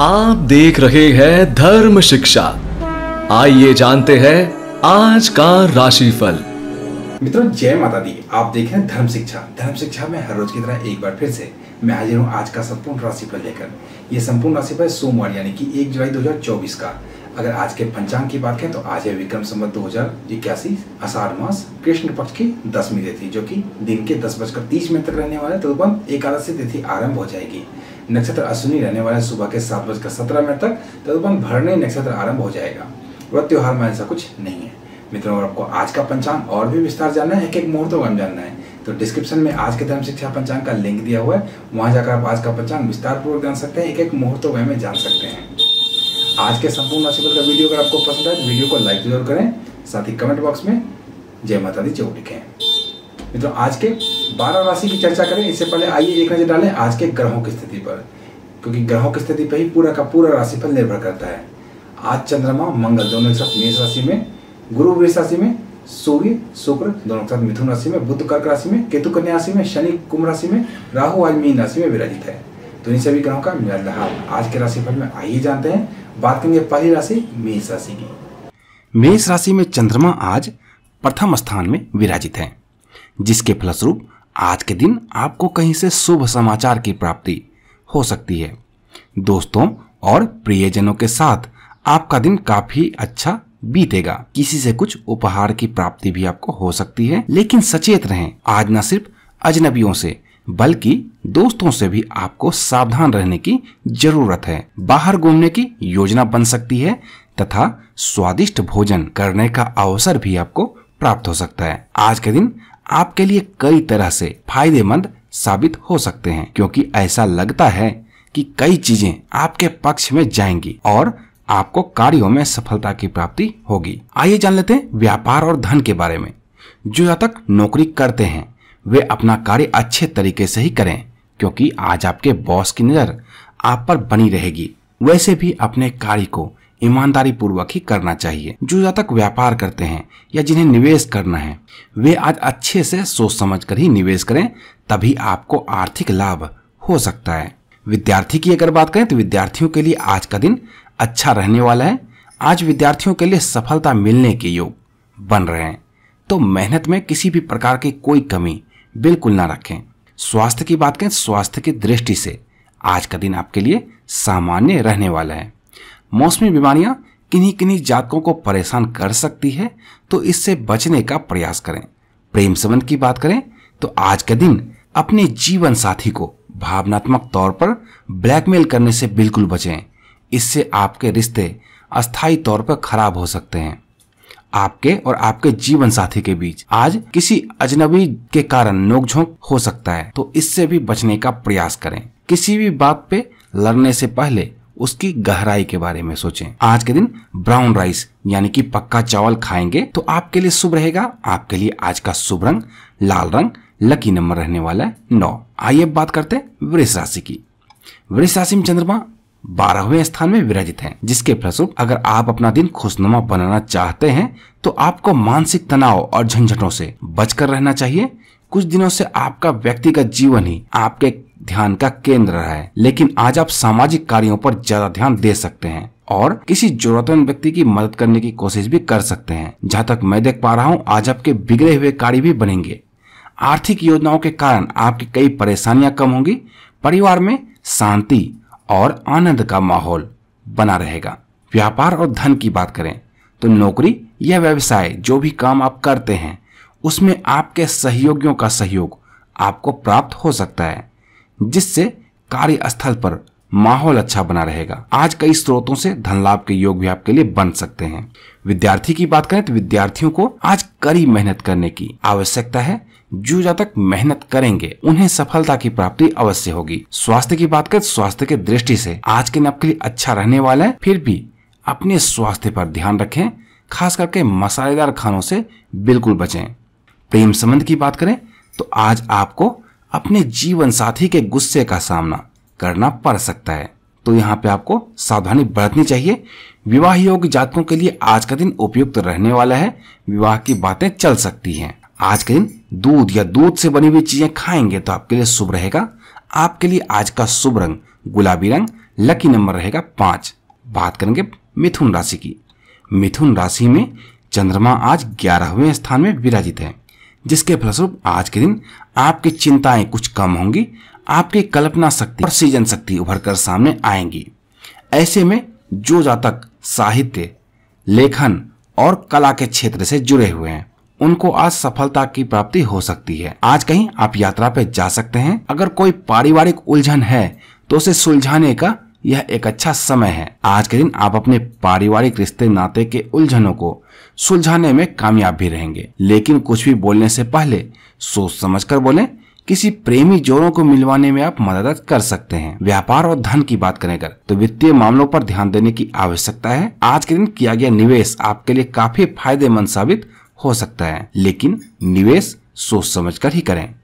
आप देख रहे हैं धर्म शिक्षा। आइए जानते हैं आज का राशिफल। मित्रों, जय माता दी। आप देख रहे हैं धर्म शिक्षा। धर्म शिक्षा में हर रोज की तरह एक बार फिर से मैं हाजिर हूँ आज का संपूर्ण राशिफल लेकर। ये संपूर्ण राशिफल सोमवार, यानी कि 1 जुलाई 2024 का। अगर आज के पंचांग की बात करें तो आज है विक्रम संवत दो हज़ार इक्यासी, आषाढ़ मास, कृष्ण पक्ष की दसवीं तिथि, जो कि दिन के दस बजकर तीस मिनट तक रहने वाले, तदुपरांत एकादशी तिथि आरंभ हो जाएगी। नक्षत्र अश्विनी रहने वाले सुबह के सात बजकर सत्रह मिनट तक तदुपरांत भरने नक्षत्र आरंभ हो जाएगा। वह त्योहार में ऐसा कुछ नहीं है। मित्रों अगर आपको आज का पंचांग और भी विस्तार जानना है एक एक मुहूर्तों का जानना है। तो डिस्क्रिप्शन में आज के धर्म शिक्षा पंचांग का लिंक दिया हुआ है। वहाँ जाकर आप आज का पंचांग विस्तार पूर्वक जान सकते हैं एक एक मुहूर्तों में जान सकते हैं। आज के संपूर्ण राशिफल का वीडियो अगर आपको पसंद आए तो वीडियो को लाइक ज़रूर करें। साथ ही कमेंट बॉक्स में जय माता दी ज़रूर लिखें मित्रों, आज के बारह राशि की चर्चा करें, इससे पहले आइए एक नज़र डालें आज के ग्रहों की स्थिति पर, क्योंकि ग्रहों की स्थिति पर ही पूरा का पूरा राशि राशिफल निर्भर करता है। आज चंद्रमा, मंगल दोनों एक साथ मेष राशि में, गुरु वृष राशि में, सूर्य, शुक्र दोनों के साथ मिथुन राशि में बुद्ध कर्क राशि में, केतु कन्या राशि में, शनि कुंभ राशि में, राहु आज मीन राशि में विराजित है। तो इन सभी ग्रहों का मिला आज के राशिफल में आइए जानते हैं, बात करेंगे पहली राशि, मेष राशि की। मेष राशि में चंद्रमा आज प्रथम स्थान में विराजित है। जिसके फलस्वरूप आज के दिन आपको कहीं से शुभ समाचार की प्राप्ति हो सकती है। दोस्तों और प्रियजनों के साथ आपका दिन काफ़ी अच्छा बीतेगा। किसी से कुछ उपहार की प्राप्ति भी आपको हो सकती है, लेकिन सचेत रहें। आज न सिर्फ़ अजनबियों से, बल्कि दोस्तों से भी आपको सावधान रहने की ज़रूरत है। बाहर घूमने की योजना बन सकती है, तथा स्वादिष्ट भोजन करने का अवसर भी आपको प्राप्त हो सकता है। आज के दिन आपके लिए कई तरह से फ़ायदेमंद साबित हो सकते हैं, क्योंकि ऐसा लगता है कि कई चीज़ें आपके पक्ष में जाएँगी और आपको कार्यों में सफलता की प्राप्ति होगी। आइए जान लेते हैं व्यापार और धन के बारे में। जो तक नौकरी करते हैं, वे अपना कार्य अच्छे तरीके से ही करें, क्योंकि आज आपके बॉस की नज़र आप पर बनी रहेगी। वैसे भी अपने कार्य को ईमानदारी पूर्वक ही करना चाहिए। जो जब तक व्यापार करते हैं या जिन्हें निवेश करना है, वे आज अच्छे से सोच समझ कर ही निवेश करें, तभी आपको आर्थिक लाभ हो सकता है। विद्यार्थी की अगर बात करें तो विद्यार्थियों के लिए आज का दिन अच्छा रहने वाला है। आज विद्यार्थियों के लिए सफलता मिलने के योग बन रहे हैं। तो मेहनत में किसी भी प्रकार की कोई कमी बिल्कुल ना रखें। स्वास्थ्य की बात करें स्वास्थ्य की दृष्टि से आज का दिन आपके लिए सामान्य रहने वाला है। मौसमी बीमारियाँ किन्हीं किन्हीं जातकों को परेशान कर सकती है तो इससे बचने का प्रयास करें। प्रेम संबंध की बात करें तो आज के दिन अपने जीवन साथी को भावनात्मक तौर पर ब्लैकमेल करने से बिल्कुल बचें। इससे आपके रिश्ते अस्थायी तौर पर खराब हो सकते हैं। आपके और आपके जीवन साथी के बीच आज किसी अजनबी के कारण नोकझोंक हो सकता है तो इससे भी बचने का प्रयास करें। किसी भी बात पे लड़ने से पहले उसकी गहराई के बारे में सोचें। आज के दिन ब्राउन राइस, यानी कि पक्का चावल खाएँगे तो आपके लिए शुभ रहेगा। आपके लिए आज का शुभ रंग, लाल रंग, लकी नंबर रहने वाला है नौ। आइए बात करते हैं वृक्ष राशि की। वृक्ष राशि में चंद्रमा बारहवें स्थान में विराजित हैं, जिसके फलस्वरूप अगर आप अपना दिन खुशनुमा बनाना चाहते हैं तो आपको मानसिक तनाव और झंझटों से बचकर रहना चाहिए। कुछ दिनों से आपका व्यक्तिगत जीवन ही आपके ध्यान का केंद्र रहा है। लेकिन आज आप सामाजिक कार्यों पर ज़्यादा ध्यान दे सकते हैं और किसी जरूरतमंद व्यक्ति की मदद करने की कोशिश भी कर सकते हैं। जहाँ तक मैं देख पा रहा हूँ, आज आपके बिगड़े हुए कार्य भी बनेंगे। आर्थिक योजनाओं के कारण आपकी कई परेशानियाँ कम होंगी। परिवार में शांति और आनंद का माहौल बना रहेगा। व्यापार और धन की बात करें तो नौकरी या व्यवसाय, जो भी काम आप करते हैं, उसमें आपके सहयोगियों का सहयोग आपको प्राप्त हो सकता है। जिससे कार्यस्थल पर माहौल अच्छा बना रहेगा। आज कई स्रोतों से धन लाभ के योग भी आपके लिए बन सकते हैं। विद्यार्थी की बात करें तो विद्यार्थियों को आज कड़ी मेहनत करने की आवश्यकता है। जो जब तक मेहनत करेंगे, उन्हें सफलता की प्राप्ति अवश्य होगी। स्वास्थ्य की बात करें स्वास्थ्य के दृष्टि से आज के नब के लिए अच्छा रहने वाला है। फिर भी अपने स्वास्थ्य पर ध्यान रखें, खास करके मसालेदार खानों से बिल्कुल बचें। प्रेम संबंध की बात करें तो आज आपको अपने जीवन साथी के गुस्से का सामना करना पड़ सकता है। तो यहाँ पे आपको सावधानी बरतनी चाहिए। विवाह योग्य जातकों के लिए आज का दिन उपयुक्त रहने वाला है। विवाह की बातें चल सकती हैं। आज के दिन दूध या दूध से बनी हुई चीज़ें खाएँगे तो आपके लिए शुभ रहेगा। आपके लिए आज का शुभ रंग गुलाबी रंग, लकी नंबर रहेगा पाँच। बात करेंगे मिथुन राशि की। मिथुन राशि में चंद्रमा आज ग्यारहवें स्थान में विराजित है, जिसके फलस्वरूप आज के दिन आपकी चिंताएँ कुछ कम होंगी, आपकी कल्पना शक्ति और सृजन शक्ति उभर कर सामने आएँगी। ऐसे में जो जातक साहित्य, लेखन और कला के क्षेत्र से जुड़े हुए हैं, उनको आज सफलता की प्राप्ति हो सकती है। आज कहीं आप यात्रा पे जा सकते हैं। अगर कोई पारिवारिक उलझन है तो उसे सुलझाने का यह एक अच्छा समय है। आज के दिन आप अपने पारिवारिक रिश्ते नाते के उलझनों को सुलझाने में कामयाब भी रहेंगे। लेकिन कुछ भी बोलने से पहले सोच समझ कर बोले, किसी प्रेमी जोड़ों को मिलवाने में आप मदद कर सकते हैं। व्यापार और धन की बात करें कर तो वित्तीय मामलों पर ध्यान देने की आवश्यकता है। आज के दिन किया गया निवेश आपके लिए काफ़ी फ़ायदेमंद साबित हो सकता है। लेकिन निवेश सोच समझ कर ही करें।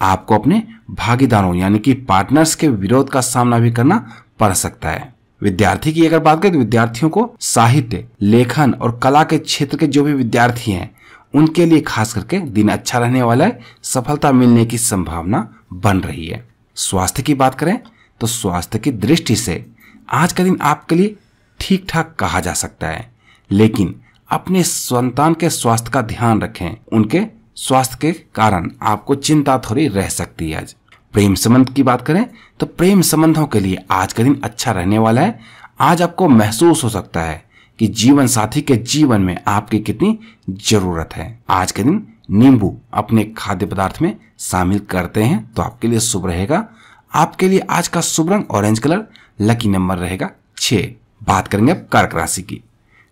आपको अपने भागीदारों यानी कि पार्टनर्स के विरोध का सामना भी करना पड़ सकता है। विद्यार्थी की अगर बात करें तो विद्यार्थियों को साहित्य, लेखन और कला के क्षेत्र के जो भी विद्यार्थी हैं उनके लिए खास करके दिन अच्छा रहने वाला है, सफलता मिलने की संभावना बन रही है। स्वास्थ्य की बात करें तो स्वास्थ्य की दृष्टि से आज का दिन आपके लिए ठीक ठाक कहा जा सकता है। लेकिन अपने संतान के स्वास्थ्य का ध्यान रखें। उनके स्वास्थ्य के कारण आपको चिंता थोड़ी रह सकती है आज। प्रेम संबंध की बात करें तो प्रेम संबंधों के लिए आज का दिन अच्छा रहने वाला है। आज आपको महसूस हो सकता है कि जीवन साथी के जीवन में आपकी कितनी ज़रूरत है। आज के दिन नींबू अपने खाद्य पदार्थ में शामिल करते हैं तो आपके लिए शुभ रहेगा। आपके लिए आज का शुभ रंग ऑरेंज कलर लकी नंबर रहेगा छ बात करेंगे अब कर्क राशि की।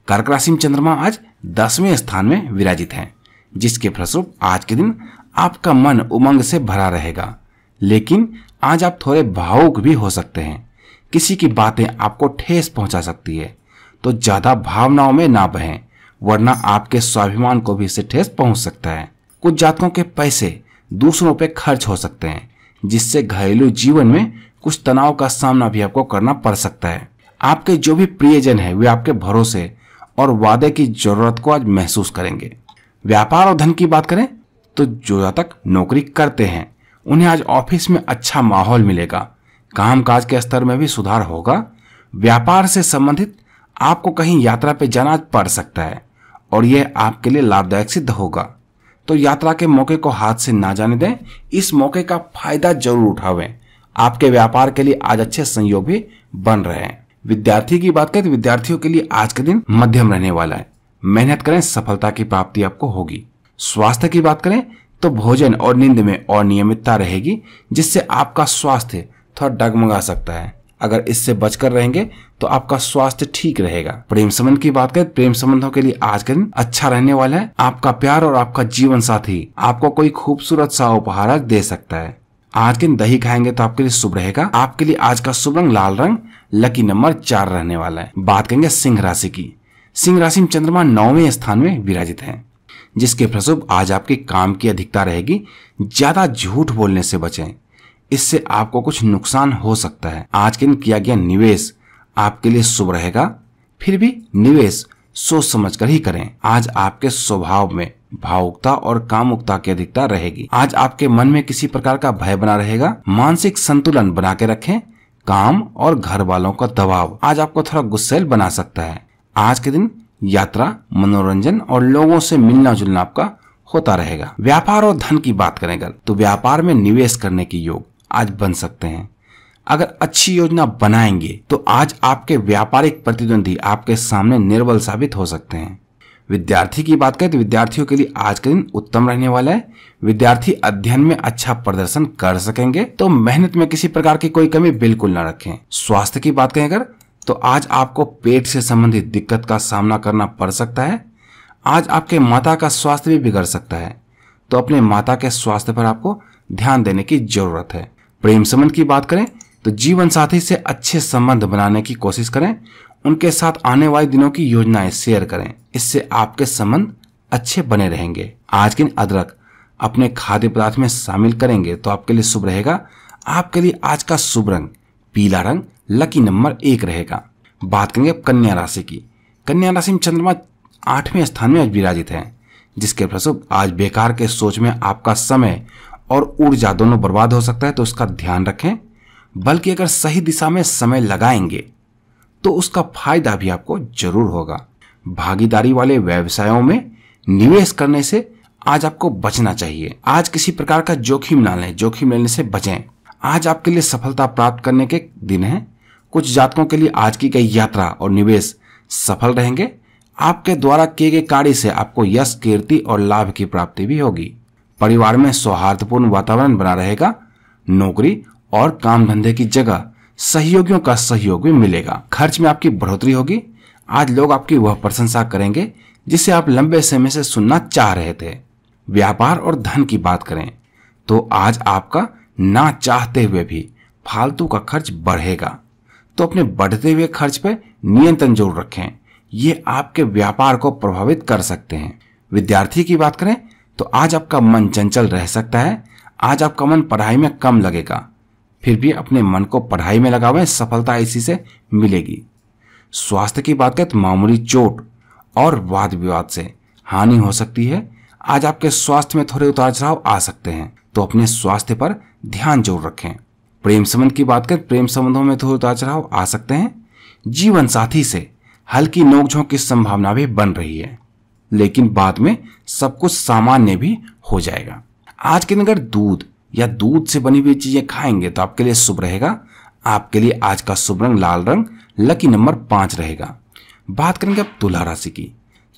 कर्क राशि में चंद्रमा आज दसवें स्थान में विराजित है, जिसके फलस्वरूप आज के दिन आपका मन उमंग से भरा रहेगा। लेकिन आज आप थोड़े भावुक भी हो सकते हैं। किसी की बातें आपको ठेस पहुँचा सकती है। तो ज़्यादा भावनाओं में ना बहें, वरना आपके स्वाभिमान को भी इससे ठेस पहुँच सकता है। कुछ जातकों के पैसे दूसरों पे खर्च हो सकते हैं, जिससे घरेलू जीवन में कुछ तनाव का सामना भी आपको करना पड़ सकता है। आपके जो भी प्रियजन है, वे आपके भरोसे और वादे की ज़रूरत को आज महसूस करेंगे। व्यापार और धन की बात करें तो जो जातक नौकरी करते हैं, उन्हें आज ऑफ़िस में अच्छा माहौल मिलेगा, कामकाज के स्तर में भी सुधार होगा, व्यापार से संबंधित आपको कहीं यात्रा पे जाना पड़ सकता है और यह आपके लिए लाभदायक सिद्ध होगा। तो यात्रा के मौके को हाथ से ना जाने दें। इस मौके का फ़ायदा ज़रूर उठावें। आपके व्यापार के लिए आज अच्छे संयोग भी बन रहे हैं। विद्यार्थी की बात करें तो विद्यार्थियों के लिए आज का दिन मध्यम रहने वाला है। मेहनत करें, सफलता की प्राप्ति आपको होगी। स्वास्थ्य की बात करें तो भोजन और नींद में और नियमितता रहेगी, जिससे आपका स्वास्थ्य थोड़ा डगमगा सकता है। अगर इससे बचकर रहेंगे तो आपका स्वास्थ्य ठीक रहेगा। प्रेम संबंध की बात करें, प्रेम संबंधों के लिए आज का दिन अच्छा रहने वाला है। आपका प्यार और आपका जीवन साथी आपको कोई खूबसूरत सा उपहार दे सकता है। आज के दिन दही खाएँगे तो आपके लिए शुभ रहेगा। आपके लिए आज का शुभ रंग लाल रंग, लकी नंबर चार रहने वाला है। बात करेंगे सिंह राशि की। सिंह राशि में चंद्रमा नौवें स्थान में विराजित है, जिसके फलस्वरूप आज आपके काम की अधिकता रहेगी। ज़्यादा झूठ बोलने से बचें। इससे आपको कुछ नुकसान हो सकता है। आज के दिन किया गया निवेश आपके लिए शुभ रहेगा, फिर भी निवेश सोच समझ कर ही करें। आज आपके स्वभाव में भावुकता और कामुकता की अधिकता रहेगी। आज आपके मन में किसी प्रकार का भय बना रहेगा। मानसिक संतुलन बना के रखें। काम और घर वालों का दबाव आज आपको थोड़ा गुस्सेल बना सकता है। आज के दिन यात्रा, मनोरंजन और लोगों से मिलना जुलना आपका होता रहेगा। व्यापार और धन की बात करें अगर तो व्यापार में निवेश करने की योग आज बन सकते हैं। अगर अच्छी योजना बनाएँगे तो आज आपके व्यापारिक प्रतिद्वंदी आपके सामने निर्बल साबित हो सकते हैं। विद्यार्थी की बात करें तो विद्यार्थियों के लिए आज का दिन उत्तम रहने वाला है। विद्यार्थी अध्ययन में अच्छा प्रदर्शन कर सकेंगे तो मेहनत में किसी प्रकार की कोई कमी बिल्कुल न रखें। स्वास्थ्य की बात करें अगर तो आज आपको पेट से संबंधित दिक्कत का सामना करना पड़ सकता है। आज आपके माता का स्वास्थ्य भी बिगड़ सकता है। तो अपने माता के स्वास्थ्य पर आपको ध्यान देने की ज़रूरत है। प्रेम संबंध की बात करें तो जीवन साथी से अच्छे संबंध बनाने की कोशिश करें, उनके साथ आने वाले दिनों की योजनाएँ शेयर करें, इससे आपके संबंध अच्छे बने रहेंगे। आज के अदरक अपने खाद्य पदार्थ में शामिल करेंगे तो आपके लिए शुभ रहेगा। आपके लिए आज का शुभ रंग, पीला रंग, लकी नंबर एक रहेगा। बात करेंगे कन्या राशि की। कन्या राशि में चंद्रमा आठवें स्थान में विराजित है, जिसके फलस्वरूप आज बेकार के सोच में आपका समय और ऊर्जा दोनों बर्बाद हो सकता है तो उसका ध्यान रखें। बल्कि अगर सही दिशा में समय लगाएँगे तो उसका फ़ायदा भी आपको ज़रूर होगा। भागीदारी वाले व्यवसायों में निवेश करने से आज आपको बचना चाहिए। आज किसी प्रकार का जोखिम ना लें, जोखिम लेने से बचें। आज आपके लिए सफलता प्राप्त करने के दिन है। कुछ जातकों के लिए आज की गई यात्रा और निवेश सफल रहेंगे। आपके द्वारा किए गए कार्य से आपको यश, कीर्ति और लाभ की प्राप्ति भी होगी। परिवार में सौहार्दपूर्ण वातावरण बना रहेगा, नौकरी और काम धंधे की जगह सहयोगियों का सहयोग भी मिलेगा। खर्च में आपकी बढ़ोतरी होगी। आज लोग आपकी वह प्रशंसा करेंगे जिसे आप लंबे समय से सुनना चाह रहे थे। व्यापार और धन की बात करें तो आज आपका ना चाहते हुए भी फालतू का खर्च बढ़ेगा। तो अपने बढ़ते हुए खर्च पर नियंत्रण ज़रूर रखें। ये आपके व्यापार को प्रभावित कर सकते हैं। विद्यार्थी की बात करें तो आज आपका मन चंचल रह सकता है, आज आपका मन पढ़ाई में कम लगेगा। फिर भी अपने मन को पढ़ाई में लगावे, सफलता इसी से मिलेगी। स्वास्थ्य की बात करें तो मामूली चोट और वाद विवाद से हानि हो सकती है। आज आपके स्वास्थ्य में थोड़े उतार चढ़ाव आ सकते हैं तो अपने स्वास्थ्य पर ध्यान ज़रूर रखें। प्रेम संबंध की बात करें, प्रेम संबंधों में थोड़े उतार चढ़ाव आ सकते हैं। जीवन साथी से हल्की नोकझोंक की संभावना भी बन रही है। लेकिन बाद में सब कुछ सामान्य भी हो जाएगा। आज के दिन अगर दूध या दूध से बनी हुई चीज़ें खाएँगे तो आपके लिए शुभ रहेगा। आपके लिए आज का शुभ रंग लाल रंग, लकी नंबर पाँच रहेगा। बात करेंगे अब तुला राशि की।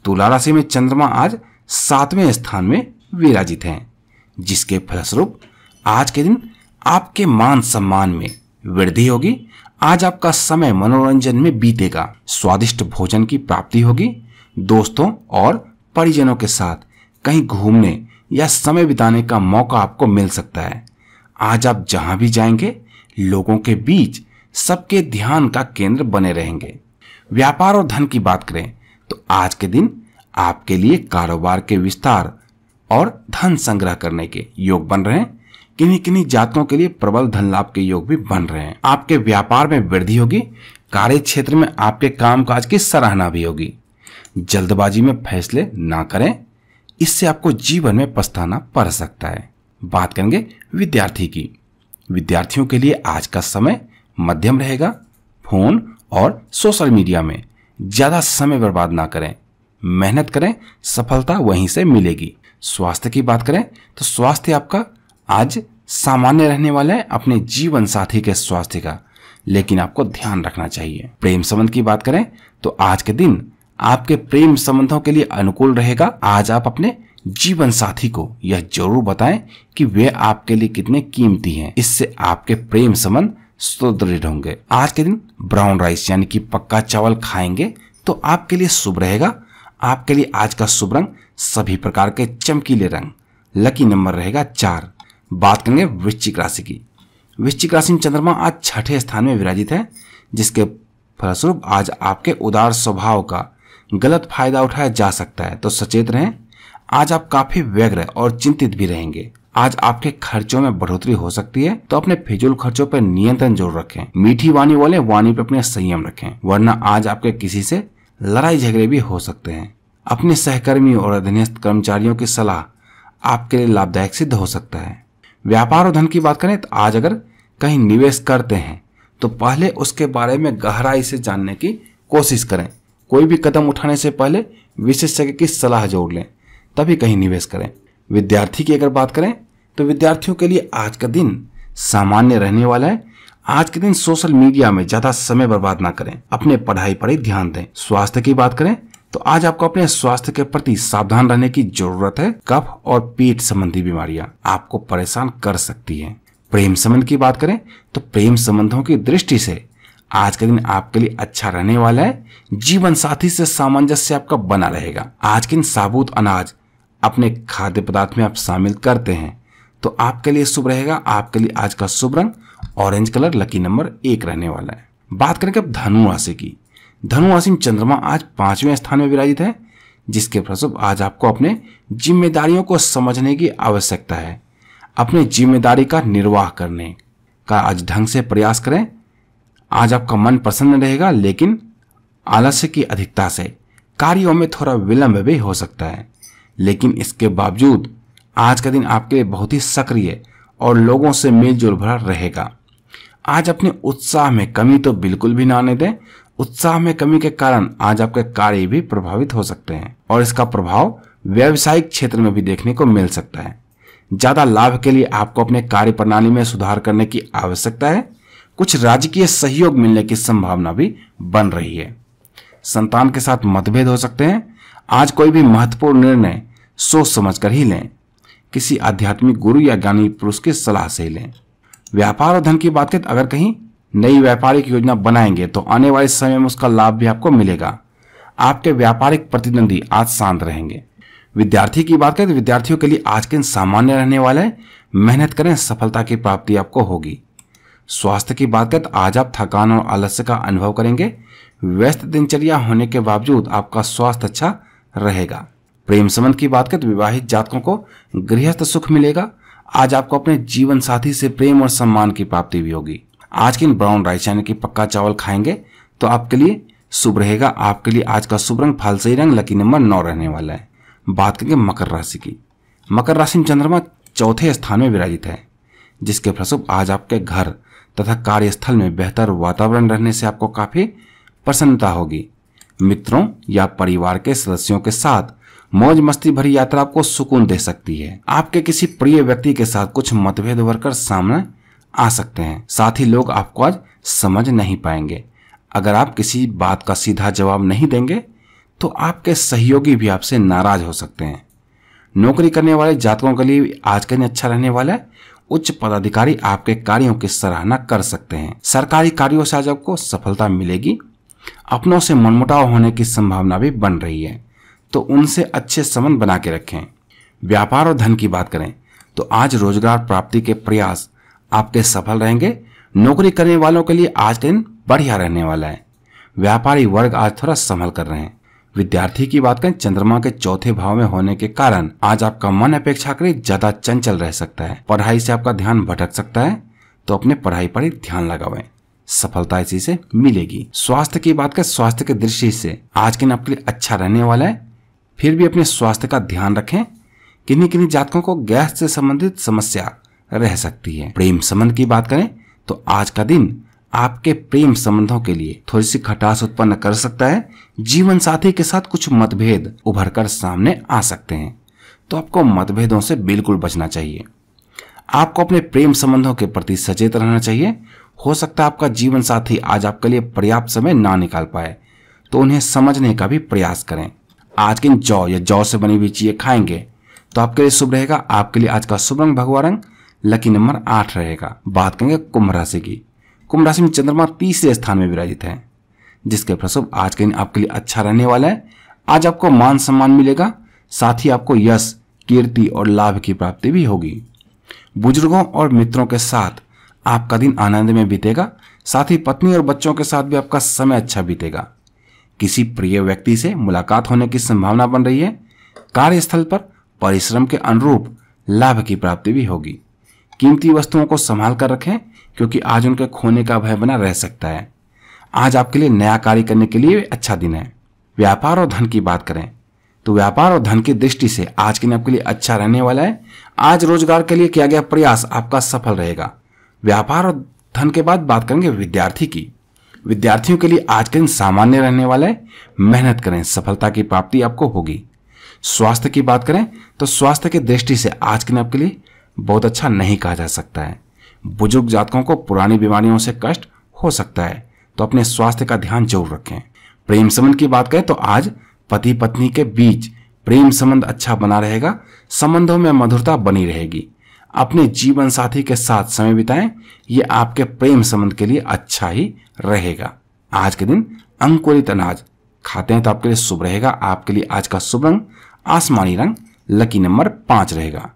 तुला राशि में चंद्रमा आज सातवें स्थान में विराजित हैं, जिसके फलस्वरूप आज के दिन आपके मान सम्मान में वृद्धि होगी। आज आपका समय मनोरंजन में बीतेगा। स्वादिष्ट भोजन की प्राप्ति होगी। दोस्तों और परिजनों के साथ कहीं घूमने या समय बिताने का मौका आपको मिल सकता है। आज आप जहाँ भी जाएँगे, लोगों के बीच सबके ध्यान का केंद्र बने रहेंगे। व्यापार और धन की बात करें तो आज के दिन आपके लिए कारोबार के विस्तार और धन संग्रह करने के योग बन रहे हैं। किन्हीं किन्हीं जातकों के लिए प्रबल धन लाभ के योग भी बन रहे हैं। आपके व्यापार में वृद्धि होगी, कार्य क्षेत्र में आपके कामकाज की सराहना भी होगी। जल्दबाजी में फैसले ना करें, इससे आपको जीवन में पछताना पड़ सकता है। बात करेंगे विद्यार्थी की। विद्यार्थियों के लिए आज का समय मध्यम रहेगा, फ़ोन और सोशल मीडिया में। ज़्यादा समय बर्बाद ना करें। मेहनत करें, सफलता वहीं से मिलेगी। स्वास्थ्य की बात करें तो स्वास्थ्य आपका आज सामान्य रहने वाला है अपने जीवन साथी के स्वास्थ्य का, लेकिन आपको ध्यान रखना चाहिए। प्रेम संबंध की बात करें तो आज के दिन आपके प्रेम संबंधों के लिए अनुकूल रहेगा। आज आप अपने जीवन साथी को यह ज़रूर बताएँ कि वे आपके लिए कितने कीमती हैं। इससे आपके प्रेम संबंध सुदृढ़ होंगे। आज के दिन ब्राउन राइस यानी कि पक्का चावल खाएँगे तो आपके लिए शुभ रहेगा। आपके लिए आज का शुभ रंग सभी प्रकार के चमकीले रंग। लकी नंबर रहेगा चार। बात करेंगे वृश्चिक राशि की। वृश्चिक राशि में चंद्रमा आज छठे स्थान में विराजित है, जिसके फलस्वरूप आज आपके उदार स्वभाव का गलत फ़ायदा उठाया जा सकता है। तो सचेत रहें, आज आप काफ़ी व्यग्र और चिंतित भी रहेंगे। आज आपके खर्चों में बढ़ोतरी हो सकती है तो अपने फिजूल खर्चों पर नियंत्रण ज़रूर रखें। मीठी वाणी वाले वाणी पर अपने संयम रखें, वरना आज आपके किसी से लड़ाई झगड़े भी हो सकते हैं। अपने सहकर्मियों और अधीनस्थ कर्मचारियों की सलाह आपके लिए लाभदायक सिद्ध हो सकता है। व्यापार और धन की बात करें तो आज अगर कहीं निवेश करते हैं तो पहले उसके बारे में गहराई से जानने की कोशिश करें। कोई भी कदम उठाने से पहले विशेषज्ञ की सलाह जोड़ लें, तभी कहीं निवेश करें। विद्यार्थी की अगर बात करें तो विद्यार्थियों के लिए आज का दिन सामान्य रहने वाला है। आज के दिन सोशल मीडिया में ज़्यादा समय बर्बाद ना करें। अपने पढ़ाई पर ही ध्यान दें। स्वास्थ्य की बात करें तो आज आपको अपने स्वास्थ्य के प्रति सावधान रहने की ज़रूरत है। कफ और पेट संबंधी बीमारियाँ आपको परेशान कर सकती हैं। प्रेम संबंध की बात करें तो प्रेम संबंधों की दृष्टि से आज का दिन आपके लिए अच्छा रहने वाला है। जीवन साथी से सामंजस्य आपका बना रहेगा। आज के दिन साबुत अनाज, अपने खाद्य पदार्थ में आप शामिल करते हैं तो आपके लिए शुभ रहेगा। आपके लिए आज का शुभ रंग ऑरेंज कलर लकी नंबर एक रहने वाला है। बात करेंगे अब धनु राशि की। धनु राशि में चंद्रमा आज पाँचवें स्थान में विराजित है, जिसके फलस्वरूप आज आपको अपने जिम्मेदारियों को समझने की आवश्यकता है। अपने ज़िम्मेदारी का निर्वाह करने का आज ढंग से प्रयास करें। आज आपका मन प्रसन्न रहेगा, लेकिन आलस्य की अधिकता से कार्यों में थोड़ा विलंब भी हो सकता है। लेकिन इसके बावजूद, आज का दिन आपके लिए बहुत ही सक्रिय और लोगों से मेलजोल भरा रहेगा। आज अपने उत्साह में कमी तो बिल्कुल भी ना आने दें। उत्साह में कमी के कारण आज आपके कार्य भी प्रभावित हो सकते हैं और इसका प्रभाव व्यवसायिक क्षेत्र में भी देखने को मिल सकता है। ज़्यादा लाभ के लिए आपको अपने कार्य प्रणाली में सुधार करने की आवश्यकता है। कुछ राजकीय सहयोग मिलने की संभावना भी बन रही है। संतान के साथ मतभेद हो सकते हैं। आज कोई भी महत्वपूर्ण निर्णय सोच समझकर ही लें। किसी आध्यात्मिक गुरु या ज्ञानी पुरुष की सलाह से ही लें। व्यापार और धन की बात करें अगर कहीं नई व्यापारिक योजना बनाएँगे तो आने वाले समय में उसका लाभ भी आपको मिलेगा। आपके व्यापारिक प्रतिद्वंदी आज शांत रहेंगे। विद्यार्थी की बात करें तो विद्यार्थियों के लिए आज के दिन सामान्य रहने वाले मेहनत करें, सफलता की प्राप्ति आपको होगी। स्वास्थ्य की बात करें तो आज आप थकान और आलस्य का अनुभव करेंगे। व्यस्त दिनचर्या होने के बावजूद आपका स्वास्थ्य अच्छा रहेगा। प्रेम संबंध की बात करें तो विवाहित जातकों को गृहस्थ सुख मिलेगा। आज आपको अपने जीवन साथी से प्रेम और सम्मान की प्राप्ति भी होगी। आज के ब्राउन राइस यानी कि पक्का चावल खाएँगे तो आपके लिए शुभ रहेगा। आपके लिए आज का शुभ रंग फालसई रंग लकी नंबर नौ रहने वाला है। बात करेंगे मकर राशि की। मकर राशि में चंद्रमा चौथे स्थान में विराजित है। जिसके फलस्वरूप आज आपके घर तथा कार्यस्थल में बेहतर वातावरण रहने से आपको काफ़ी प्रसन्नता होगी। मित्रों, या परिवार के सदस्यों के साथ मौज मस्ती भरी यात्रा आपको सुकून दे सकती है। आपके किसी प्रिय व्यक्ति के साथ कुछ मतभेद उभर सामने आ सकते हैं। साथ ही लोग आपको आज समझ नहीं पाएँगे। अगर आप किसी बात का सीधा जवाब नहीं देंगे तो आपके सहयोगी भी आपसे नाराज़ हो सकते हैं। नौकरी करने वाले जातकों के लिए आज का दिन अच्छा रहने वाला है। उच्च पदाधिकारी आपके कार्यों की सराहना कर सकते हैं। सरकारी कार्यों से आज आपको सफलता मिलेगी। अपनों से मनमुटाव होने की संभावना भी बन रही है। तो उनसे अच्छे संबंध बना के रखें। व्यापार और धन की बात करें तो आज रोज़गार प्राप्ति के प्रयास आपके सफल रहेंगे। नौकरी करने वालों के लिए आज दिन बढ़िया रहने वाला है। व्यापारी वर्ग आज थोड़ा संभल कर रहे हैं। विद्यार्थी की बात करें, चंद्रमा के चौथे भाव में होने के कारण आज आपका मन अपेक्षाकृत ज़्यादा चंचल रह सकता है। पढ़ाई से आपका ध्यान भटक सकता है तो अपने पढ़ाई पर ही ध्यान लगावें। सफलता इसी से मिलेगी। स्वास्थ्य की बात करें, स्वास्थ्य की दृष्टि से आज के दिन आपके लिए अच्छा रहने वाला है। फिर भी अपने स्वास्थ्य का ध्यान रखें। किन्हीं किन्हीं जातकों को गैस से संबंधित समस्या रह सकती है। प्रेम संबंध की बात करें तो आज का दिन आपके प्रेम संबंधों के लिए थोड़ी सी खटास उत्पन्न कर सकता है। जीवन साथी के साथ कुछ मतभेद उभर कर सामने आ सकते हैं। तो आपको मतभेदों से बिल्कुल बचना चाहिए। आपको अपने प्रेम संबंधों के प्रति सचेत रहना चाहिए। हो सकता है आपका जीवन साथी आज आपके लिए पर्याप्त समय ना निकाल पाए तो उन्हें समझने का भी प्रयास करें। आज के जौ या जौ से बनी हुई चीज़ें खाएँगे तो आपके लिए शुभ रहेगा। आपके लिए आज का शुभ रंग भगवा रंग, लकी नंबर आठ रहेगा। बात करेंगे कुंभ राशि की। कुंभ राशि में चंद्रमा तीसरे स्थान में विराजित है। जिसके प्रसव आज के दिन आपके लिए अच्छा रहने वाला है। आज आपको मान सम्मान मिलेगा, साथ ही आपको यश, कीर्ति और लाभ की प्राप्ति भी होगी। बुज़ुर्गों और मित्रों के साथ आपका दिन आनंद में बीतेगा, साथ ही पत्नी और बच्चों के साथ भी आपका समय अच्छा बीतेगा। किसी प्रिय व्यक्ति से मुलाकात होने की संभावना बन रही है। कार्यस्थल पर परिश्रम के अनुरूप लाभ की प्राप्ति भी होगी। कीमती वस्तुओं को संभाल कर रखें, क्योंकि आज उनके खोने का भय बना रह सकता है। आज आपके लिए नया कार्य करने के लिए अच्छा दिन है। व्यापार और धन की बात करें तो व्यापार और धन की दृष्टि से आज के दिन आपके लिए अच्छा रहने वाला है। आज रोज़गार के लिए किया गया प्रयास आपका सफल रहेगा। व्यापार और धन के बाद बात करेंगे विद्यार्थी की। विद्यार्थियों के लिए आज के दिन सामान्य रहने वाला है। मेहनत करें, सफलता की प्राप्ति आपको होगी। स्वास्थ्य की बात करें तो स्वास्थ्य की दृष्टि से आज के दिन आपके लिए बहुत अच्छा नहीं कहा जा सकता है। बुज़ुर्ग जातकों को पुरानी बीमारियों से कष्ट हो सकता है। तो अपने स्वास्थ्य का ध्यान ज़रूर रखें। प्रेम संबंध की बात करें तो आज पति पत्नी के बीच प्रेम संबंध अच्छा बना रहेगा, संबंधों में मधुरता बनी रहेगी। अपने जीवन साथी के साथ समय बिताएँ, ये आपके प्रेम संबंध के लिए अच्छा ही रहेगा। आज के दिन अंकुरित अनाज खाते हैं तो आपके लिए शुभ रहेगा। आपके लिए आज का शुभ रंग, आसमानी रंग, लकी नंबर पाँच रहेगा।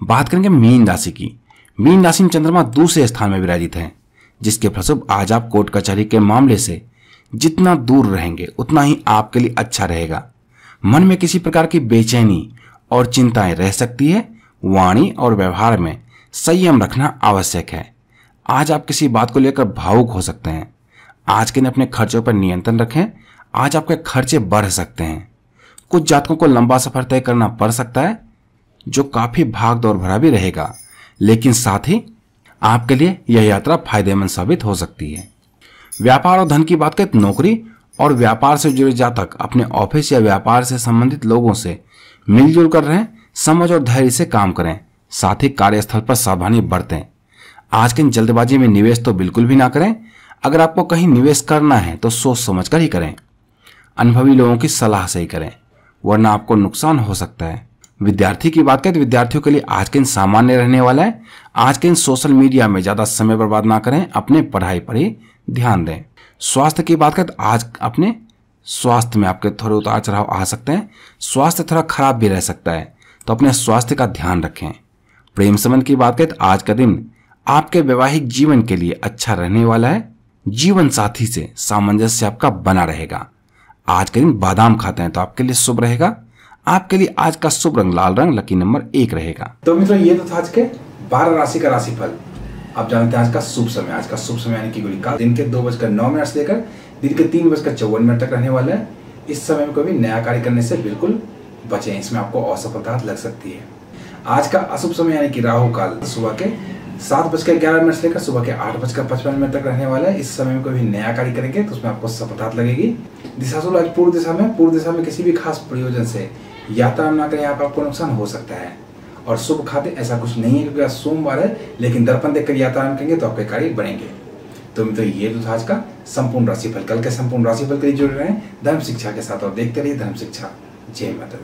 बात करेंगे मीन राशि की। मीन राशि में चंद्रमा दूसरे स्थान में विराजित है। जिसके फलस्वरूप आज आप कोर्ट कचहरी के मामले से जितना दूर रहेंगे, उतना ही आपके लिए अच्छा रहेगा। मन में किसी प्रकार की बेचैनी और चिंताएँ रह सकती है। वाणी और व्यवहार में संयम रखना आवश्यक है। आज आप किसी बात को लेकर भावुक हो सकते हैं। आज के दिन अपने खर्चों पर नियंत्रण रखें। आज आपके खर्चे बढ़ सकते हैं। कुछ जातकों को लंबा सफ़र तय करना पड़ सकता है, जो काफ़ी भाग दौड़ भरा भी रहेगा। लेकिन साथ ही आपके लिए यह यात्रा फ़ायदेमंद साबित हो सकती है। व्यापार और धन की बात करें तो नौकरी और व्यापार से जुड़े जातक अपने ऑफ़िस या व्यापार से संबंधित लोगों से मिलजुल कर रहें, समझ और धैर्य से काम करें, साथ ही कार्यस्थल पर सावधानी बरतें। आज के जल्दबाजी में निवेश तो बिल्कुल भी ना करें, अगर आपको कहीं निवेश करना है तो सोच समझ कर ही करें। अनुभवी लोगों की सलाह से ही करें, वरना आपको नुकसान हो सकता है। विद्यार्थी की बात करें तो विद्यार्थियों के लिए आज के दिन सामान्य रहने वाला है। आज के दिन सोशल मीडिया में ज़्यादा समय बर्बाद ना करें, अपने पढ़ाई पर ही ध्यान दें। स्वास्थ्य की बात करें तो आज अपने स्वास्थ्य में आपके थोड़े उतार चढ़ाव आ सकते हैं। स्वास्थ्य थोड़ा खराब भी रह सकता है तो अपने स्वास्थ्य का ध्यान रखें। प्रेम संबंध की बात करें तो आज का दिन आपके वैवाहिक जीवन के लिए अच्छा रहने वाला है। जीवन साथी से सामंजस्य आपका बना रहेगा। आज के दिन बादाम खाते हैं तो आपके लिए शुभ रहेगा। आपके लिए आज का शुभ रंग लाल रंग लकी नंबर एक रहेगा। तो मित्रों, ये तो था आज के बारह राशि का राशिफल। आप जानते हैं आज का शुभ समय, आज का शुभ समय यानी कि दिन के दो बजकर नौ मिनट से लेकर दिन के तीन बजकर चौवन मिनट तक रहने वाला है। इस समय में कोई भी नया कार्य करने से बिल्कुल बचें, इसमें आपको असफलता लग सकती है। आज का अशुभ समय यानी कि राहु काल, सुबह के सात बजकर ग्यारह मिनट से लेकर सुबह के आठ बजकर पचपन मिनट तक रहने वाला है। इस समय में कोई नया कार्य करेंगे तो उसमें आपको सफलता लगेगी। दिशाशूल आज पूर्व दिशा में, पूर्व दिशा में किसी भी खास प्रयोजन से यात्रा ना करें आप आपको नुकसान हो सकता है। और शुभ खाते ऐसा कुछ नहीं है क्योंकि आज सोमवार है, लेकिन दर्पण देखकर यात्रा करेंगे तो आपके कार्य बनेंगे तो मित्रों, ये तो था आज का संपूर्ण राशिफल। कल के संपूर्ण राशिफल के लिए जुड़ रहे। हैं धर्म शिक्षा के साथ और देखते रहिए धर्म शिक्षा। जय माता